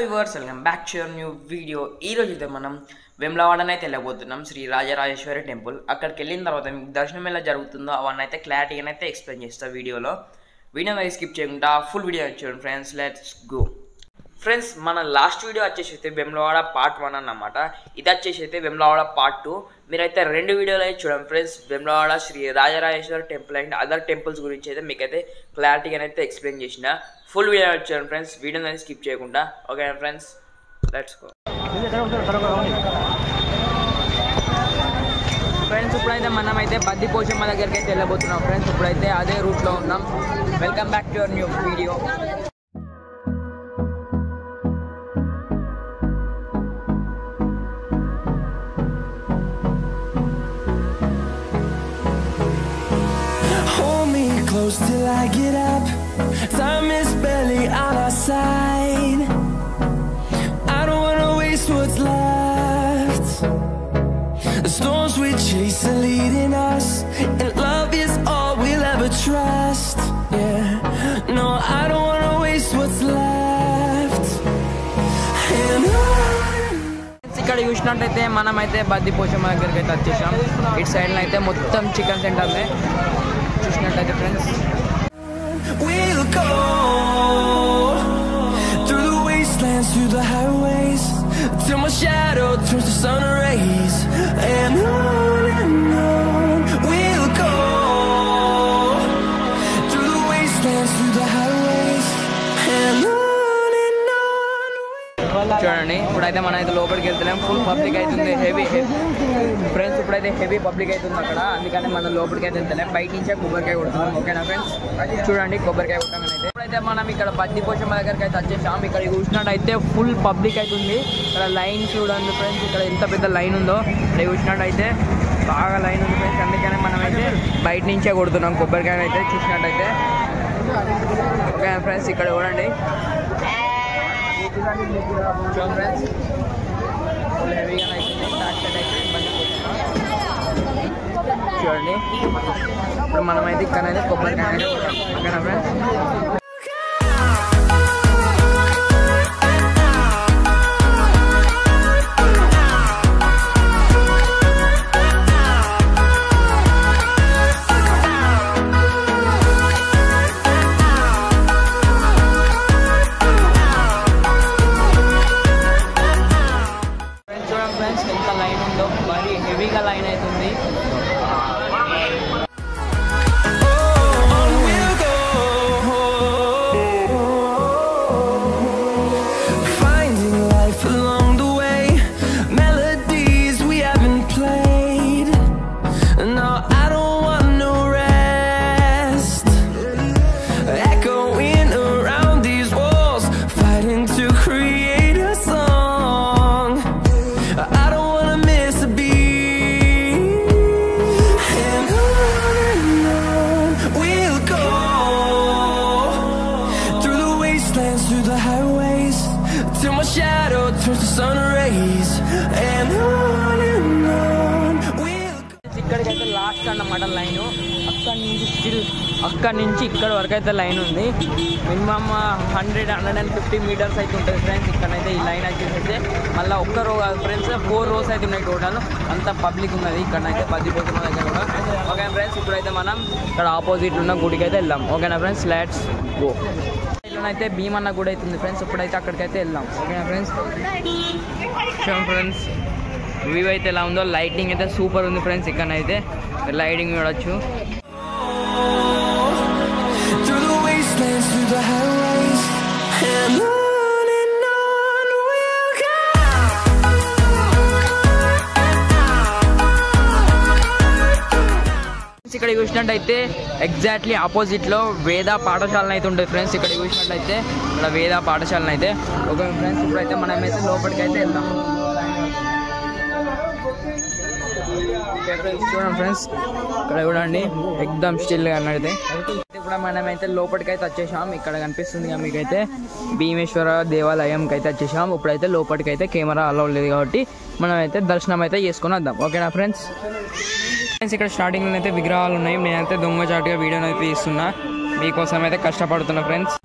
Viewers welcome back to your new video ఈ రోజు అయితే మనం వెమ్లవాడనైతే వెళ్ళబోతున్నాం. శ్రీ రాజరాజేశ్వరి టెంపుల్. అక్కడికి వెళ్ళిన తర్వాత మీకు దర్శనం ఎలా జరుగుతుందో అవన్నీ అయితే క్లారిటీగా అయితే ఎక్స్ప్లెయిన్ చేస్తా వీడియోలో. వీడియో అయితే స్కిప్ చేయకుండా ఫుల్ వీడియో చూడండి ఫ్రెండ్స్. లెట్స్ గో ఫ్రెండ్స్ మన లాస్ట్ వీడియో వచ్చేసి అయితే వెమ్లవాడ పార్ట్ వన్ అన్నమాట. ఇది వచ్చేసి అయితే వెమ్లవాడ పార్ట్ టూ మీరైతే రెండు వీడియోలు అయితే చూడండి friends Vemulawada Shri Rajarajeshwara temple and other temples గురించి అయితే మీకైతే క్లారిటీగా అయితే ఎక్స్ప్లెయిన్ చేసిన. ఫుల్ వీడియో చూడండి ఫ్రెండ్స్ వీడియోని అయితే స్కిప్ చేయకుండా. Okay friends let's go friends ఇప్పుడైతే మనం అయితే బద్ది పోషమ్మ దగ్గరికి అయితే వెళ్ళబోతున్నాం. ఫ్రెండ్స్ ఇప్పుడైతే అదే రూట్లో ఉన్నాం. Welcome back to your new video close till I get up. Time is barely on our side. I don't wanna waste what's left. The storms we chase are leading us, and love is all we'll ever trust. Yeah, no, I don't wanna waste what's left. And on. ఇక్కడ చూసినట్టయితే మనమైతే బద్ది పోచమ్మ దగ్గరికి అయితే వచ్చేసాం ఇటు side అయితే మొత్తం chicken సెంటర్లే is not difference. We'll go through the wastelands, through the highways, till my shadow turns to sun rays, and I... చూడండి ఇప్పుడైతే మనం అయితే లోపలికి వెళ్తున్నాం ఫుల్ పబ్లిక్ అవుతుంది హెవీ ఫ్రెండ్స్ ఇప్పుడైతే హెవీ పబ్లిక్ అవుతుంది అక్కడ. అందుకని మనం లోపలికి అయితే వెళ్తున్నాం బయట నుంచే కొబ్బరికాయ కొడుతున్నాం. ఓకేనా ఫ్రెండ్స్ చూడండి కొబ్బరికాయ కొట్టామని అయితే. ఇప్పుడైతే మనం ఇక్కడ బద్ది పోషమ్మ దగ్గరికి అయితే వచ్చేసాం. ఇక్కడ చూసినట్టయితే ఫుల్ పబ్లిక్ అవుతుంది ఇక్కడ లైన్ చూడండి ఫ్రెండ్స్ ఇక్కడ ఎంత పెద్ద లైన్ ఉందో. ఇక్కడ చూసినట్టయితే బాగా లైన్ ఉంది ఫ్రెండ్స్ అందుకని మనం అయితే బయట నుంచే కొడుతున్నాం కొబ్బరికాయ అయితే చూసినట్టయితే ఓకే ఫ్రెండ్స్ ఇక్కడ చూడండి. చూడండి ఫ్రెండ్స్ ఫుల్ హెవీగా అవుతుంది బ్యాక్ సైడ్ అయితే బండి పోతున్నాం. చూడండి ఇప్పుడు మనమైతే ఇక్కడైతే కొబ్బరికాయ అయితే కొట్టాం. ఓకేనా friends friends the highways, till my shadow turns to sun rays. And on and on we'll ఇక్కడికైతే లాస్ట్ అన్నమాట లైన్. అక్కడి నుంచి స్టిల్ అక్కడి నుంచి ఇక్కడ వరకు అయితే లైన్ ఉంది. Minimum hundred hundred and fifty metres అయితే ఉంటుంది ఫ్రెండ్స్ ఇక్కడైతే ఈ లైన్ వచ్చేసైతే మళ్ళీ ఒక్క రో ఫ్రెండ్స్ ఫోర్ రోస్ అయితే ఉన్నాయి టోటల్ అంత పబ్లిక్ ఉన్నది. ఇక్కడైతే పది పోతున్న దగ్గర కూడా. ఓకే ఫ్రెండ్స్ ఇప్పుడైతే మనం ఇక్కడ ఆపోజిట్ ఉన్న గుడికి అయితే వెళ్దాం ఓకేనా ఫ్రెండ్స్ లెట్స్ గో అయితే భీమన్న గుడి అవుతుంది ఫ్రెండ్స్. ఇప్పుడైతే అక్కడికైతే వెళ్దాం. ఓకేనా ఫ్రెండ్స్? చూడండి ఫ్రెండ్స్. వ్యూ అయితే ఎలా ఉందో లైటింగ్ అయితే సూపర్ ఉంది ఫ్రెండ్స్ ఇక్కడ అయితే లైటింగ్ చూడొచ్చు. ఇక్కడ చూసినట్టయితే ఎగ్జాక్ట్లీ ఆపోజిట్లో వేద పాఠశాలను అయితే ఉంటుంది ఫ్రెండ్స్. ఇక్కడ చూసినట్టయితే ఇక్కడ వేద పాఠశాలను అయితే. ఓకే ఫ్రెండ్స్ ఇప్పుడైతే మనమైతే లోపలికి అయితే వెళ్దాం ఫ్రెండ్స్ చూడండి ఫ్రెండ్స్ ఇక్కడ చూడండి ఎగ్దమ్ స్టిల్గా అన్నది ఇప్పుడు మనమైతే లోపలికి అయితే వచ్చేసాం. ఇక్కడ కనిపిస్తుంది మీకు మీకైతే భీమేశ్వర దేవాలయంకి అయితే వచ్చేసాం. ఇప్పుడైతే లోపలికి అయితే కెమెరా అలౌ లేదు కాబట్టి మనం అయితే దర్శనం అయితే చేసుకొని వద్దాం. ఓకేనా ఫ్రెండ్స్? ఫ్రెండ్స్ ఇక్కడ స్టార్టింగ్లో అయితే విగ్రహాలు ఉన్నాయి నేనైతే దొంగచాటుగా వీడియోని అయితే ఇస్తున్నా మీకోసం అయితే కష్టపడుతున్నా ఫ్రెండ్స్.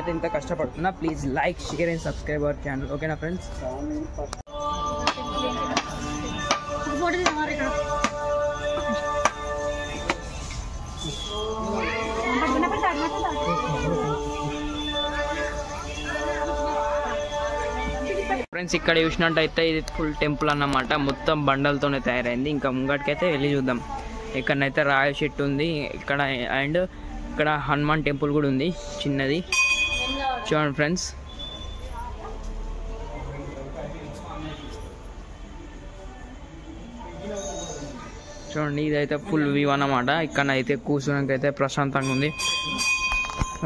అయితే ఇంత కష్టపడుతున్నా please like share and subscribe our channel ఓకేనా ఫ్రెండ్స్ ఫ్రెండ్స్ ఇక్కడ చూసినట్టయితే ఇది ఫుల్ టెంపుల్ అన్నమాట. మొత్తం బండలతోనే తయారైంది. ఇంకా ముంగటికైతే వెళ్ళి చూద్దాం. ఇక్కడనైతే రాయ చెట్టు ఉంది ఇక్కడ అండ్ ఇక్కడ హనుమాన్ టెంపుల్ కూడా ఉంది చిన్నది. చూడండి ఫ్రెండ్స్. చూడండి ఇదైతే ఫుల్ వ్యూ అన్నమాట. ఇక్కడ అయితే కూర్చోడానికి అయితే ప్రశాంతంగా ఉంది.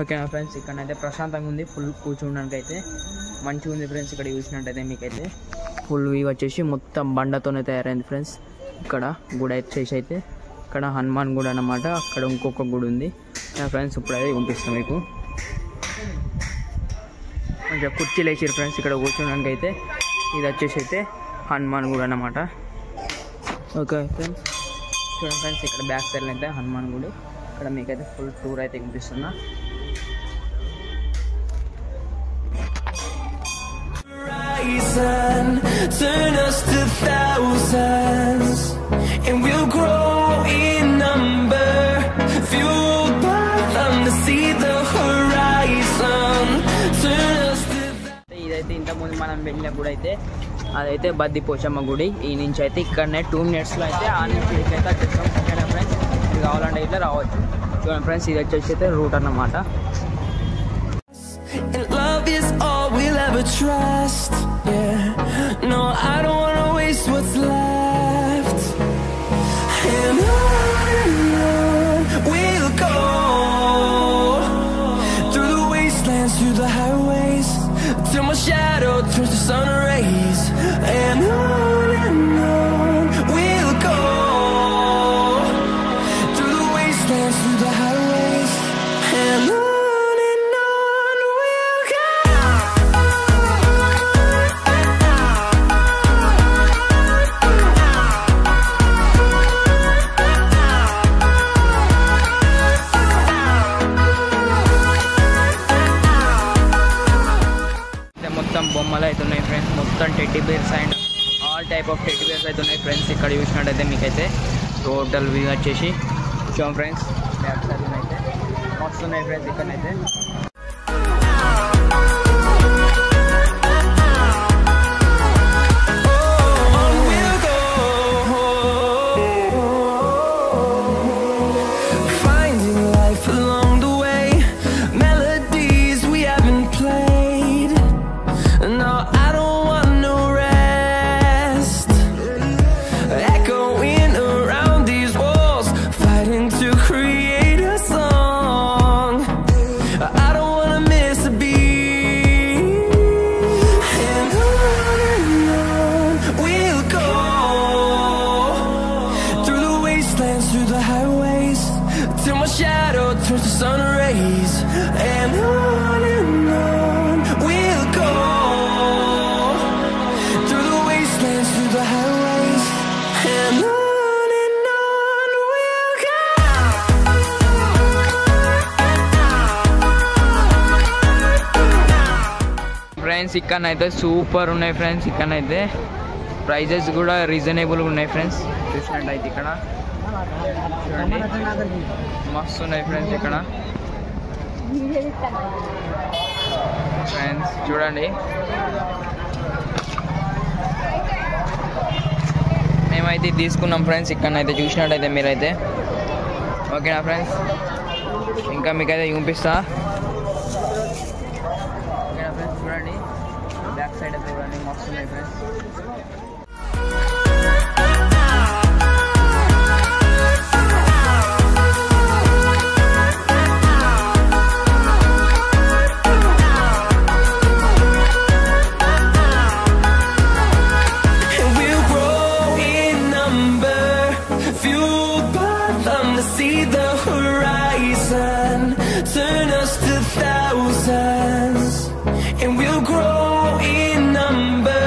ఓకేనా ఫ్రెండ్స్? ఇక్కడైతే ప్రశాంతంగా ఉంది. ఫుల్ కూర్చోడానికి అయితే మంచిగా ఉంది ఫ్రెండ్స్ ఇక్కడ చూసినట్టయితే మీకైతే. ఫుల్ వ్యూ వచ్చేసి మొత్తం బండతోనే తయారైంది ఫ్రెండ్స్. ఇక్కడ గుడి వచ్చేసి అయితే ఇక్కడ హనుమాన్ గుడి అన్నమాట. అక్కడ ఇంకొక గుడి ఉంది. నా ఫ్రెండ్స్ ఇప్పుడైతే పంపిస్తాం మీకు. మంచిగా కుర్చీలు వేసారు ఫ్రెండ్స్ ఇక్కడ కూర్చోడానికి అయితే. ఇది వచ్చేసి అయితే హనుమాన్ గుడి అన్నమాట. Okay friends. చూడండి ఫ్రెండ్స్ ఇక్కడ బ్యాక్ సైడ్ అయితే హనుమాన్ గుడి. ఇక్కడ మీకైతే ఫుల్ టూర్ అయితే చూపిస్తున్నా turn us to thousands, and we'll grow. మనం వెళ్ళిన గుడి అయితే అదైతే బద్ది పోచమ్మ గుడి ఈ నుంచి అయితే ఇక్కడనే టూ మినిట్స్లో అయితే ఆ నుంచి ఇట్లయితే వచ్చేస్తాం ఓకేనా ఫ్రెండ్స్ ఇది కావాలంటే ఇట్లా రావచ్చు చూడండి ఫ్రెండ్స్ ఇది వచ్చేసి అయితే రూట్ అన్నమాట And love is all we'll ever trust. Yeah. No, I don't wanna waste what's left. బొమ్మలు అయితే ఉన్నాయి ఫ్రెండ్స్ మొత్తం teddy bears and all type of teddy bears అయితే ఉన్నాయి ఫ్రెండ్స్ ఇక్కడ చూసినట్టయితే మీకైతే టోటల్ వ్యూ వచ్చేసి చూసాం ఫ్రెండ్స్ బ్యాక్ సైడ్ అయితే మస్తు ఉన్నాయి ఫ్రెండ్స్ ఇక్కడైతే wastelands, through the highways, till my shadow turns to sun rays. And on and on we'll go through the wastelands, through the highways, and on and on we'll go. Friends ఇక్కడనైతే super ఉన్నాయి friends ఇక్కడనైతే prices కూడా reasonable ఉన్నాయి friends చూసినట్టయితే ఇక్కడ చూడండి మస్తు ఉన్నాయి friends ఇక్కడ. ఫ్రెండ్స్ చూడండి. మేమైతే తీసుకున్నాం ఫ్రెండ్స్ ఇక్కడనైతే చూసినట్టయితే మీరైతే. ఓకేనా ఫ్రెండ్స్ ఇంకా మీకైతే చూపిస్తా. ఓకేనా ఫ్రెండ్స్ చూడండి. బ్యాక్ సైడ్ అయితే చూడండి మస్తు ఉన్నాయి friends horizon, turn us to thousands. And we'll grow in number,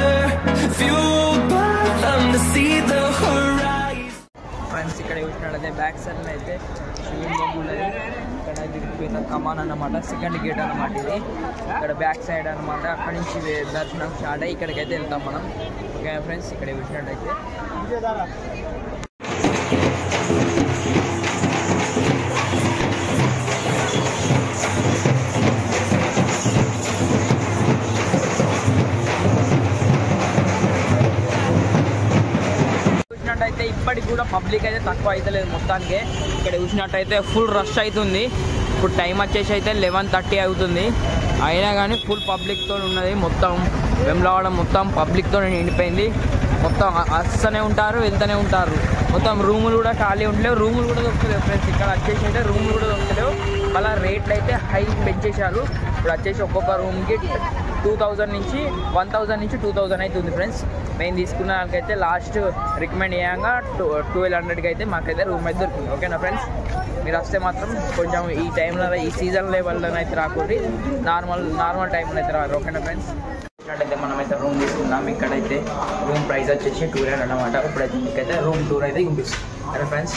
fueled by them to see the horizon. Friends ఇక్కడ చూసినట్లయితే అదే బ్యాక్ సైడ్ అయితే శివలింగం ఉన్నది ఇక్కడ ఇది కమాన్ అన్నమాట సెకండ్ గేట్ అన్నమాట ఇది ఇక్కడ బ్యాక్ సైడ్ అన్నమాట అక్కడి నుంచి వే- దర్శనం స్టార్ట్ అయ్యి ఇక్కడికైతే వెళ్తాం మనం ఓకే ఫ్రెండ్స్ ఇక్కడ చూసినట్టయితే చూసినట్టయితే కూడా పబ్లిక్ అయితే తక్కువ అవుతలేదు మొత్తానికి. ఇక్కడ చూసినట్టయితే ఫుల్ రష్ అవుతుంది ఇప్పుడు టైం వచ్చేసి అయితే లెవెన్ థర్టీ అవుతుంది. అయినా కానీ ఫుల్ పబ్లిక్తో ఉన్నది మొత్తం. వెమ్లవాడ మొత్తం పబ్లిక్తో నిండిపోయింది. మొత్తం వస్తూనే ఉంటారు వెళ్తూనే ఉంటారు. మొత్తం రూములు కూడా ఖాళీ ఉండలేవు. రూములు కూడా దొరకలేవు ఫ్రెండ్స్ ఇక్కడ వచ్చేసి అయితే రూములు కూడా దొరకలేవు. మళ్ళీ రేట్లు అయితే హై పెంచేశారు. ఇప్పుడు వచ్చేసి ఒక్కొక్క రూమ్కి టూ థౌజండ్ నుంచి వన్ థౌజండ్ నుంచి టూ థౌజండ్ అవుతుంది ఫ్రెండ్స్ మేము తీసుకున్న దానికైతే లాస్ట్ రికమెండ్ చేయంగా టూ ట్వెల్వ్ హండ్రెడ్కి అయితే మాకైతే రూమ్ అయితే దొరికింది. ఓకేనా ఫ్రెండ్స్ మీరు వస్తే మాత్రం కొంచెం ఈ టైంలో ఈ సీజన్ లెవెల్లో అయితే రాకూడదు నార్మల్ నార్మల్ టైంలో అయితే రారు. ఓకేనా ఫ్రెండ్స్ చూసినట్టయితే మనమైతే రూమ్ తీసుకున్నాం. ఇక్కడైతే రూమ్ ప్రైస్ వచ్చేసి టూ హండ్రెడ్ అనమాట ఇప్పుడైతే మీకైతే రూమ్ టూర్ అయితే ఇంపిస్తుంది ఫ్రెండ్స్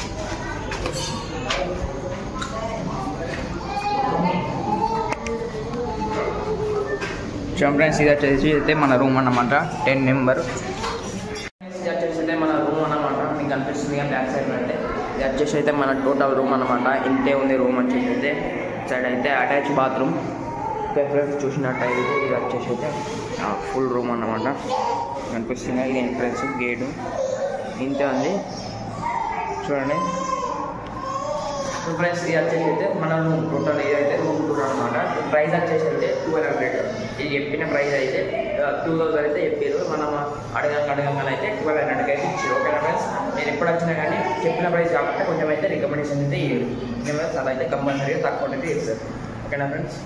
చూడండి ఫ్రెండ్స్ ఇది వచ్చేసి అయితే మన రూమ్ అన్నమాట. టెన్ నెంబర్ ఇది వచ్చేసి అయితే మన రూమ్ అన్నమాట. మీకు కనిపిస్తుంది బ్యాక్ సైడ్ అంటే. ఇది వచ్చేసి అయితే మన టోటల్ రూమ్ అన్నమాట. ఇంతే ఉంది రూమ్ వచ్చేసి అయితే సైడ్ అయితే అటాచ్ బాత్రూమ్. ఫ్రెండ్స్ చూసినట్టయితే ఇది వచ్చేసి అయితే ఫుల్ రూమ్ అన్నమాట. కనిపిస్తుంది ఇది ఎంట్రన్స్ గేటు. ఇంతే ఉంది. చూడండి. ఫ్రెండ్స్ ఇది వచ్చేసి అయితే మన రూమ్ టోటల్ ఏదైతే రూమ్ టూర్ అనమాట ప్రైస్ వచ్చేసి అయితే ట్వెల్వ్ హండ్రెడ్ ఇది చెప్పిన ప్రైస్ అయితే టూ థౌసండ్ అయితే చెప్పారు మనం అడగంగా అడగంగా అయితే ట్వెల్వ్ హండ్రెడ్కి అయితే ఇచ్చారు. ఓకేనా ఫ్రెండ్స్ నేను ఎప్పుడు వచ్చినా కానీ చెప్పిన ప్రైస్ కాబట్టి కొంచెం అయితే రికమెండేషన్ అయితే ఇవ్వరు నేను చాలా అయితే కంపల్సరీగా తక్కువ అయితే ఇస్తారు ఓకేనా ఫ్రెండ్స్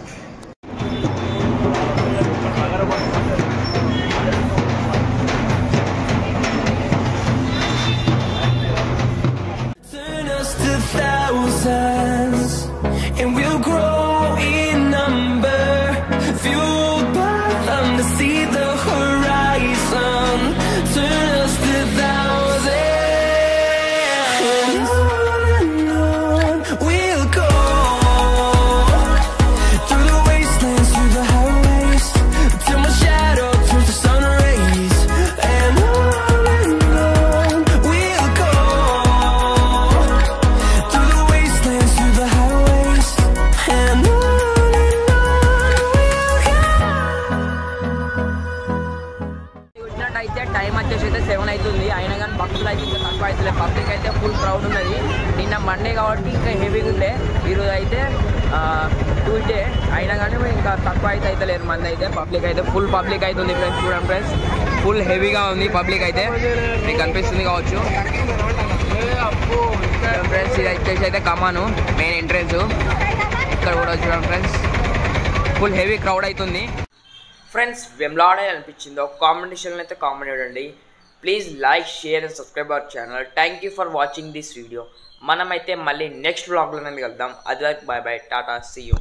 సండే కాబట్టి ఇంకా హెవీగా ఉండే. ఈరోజు అయితే ట్యూస్డే అయినా కానీ ఇంకా తక్కువ అయితే అయితే లేదు మంది అయితే. పబ్లిక్ అయితే ఫుల్ పబ్లిక్ అయితే ఉంది ఫ్రెండ్స్ చూడండి ఫ్రెండ్స్ ఫుల్ హెవీగా ఉంది పబ్లిక్ అయితే. మీకు కనిపిస్తుంది కావచ్చు. ఫ్రెండ్స్ ఇది వచ్చేసి అయితే కమాను మెయిన్ ఎంట్రెన్స్ ఇక్కడ కూడా చూడండి ఫ్రెండ్స్ ఫుల్ హెవీ క్రౌడ్ అవుతుంది ఫ్రెండ్స్ వెమ్లాడే అనిపించింది ఒక అయితే కామెంట్ చేయండి please like share and subscribe our channel thank you for watching this video మనమైతే మళ్ళీ నెక్స్ట్ బ్లాగ్లో కలుద్దాం. అది వరకు bye bye tata see you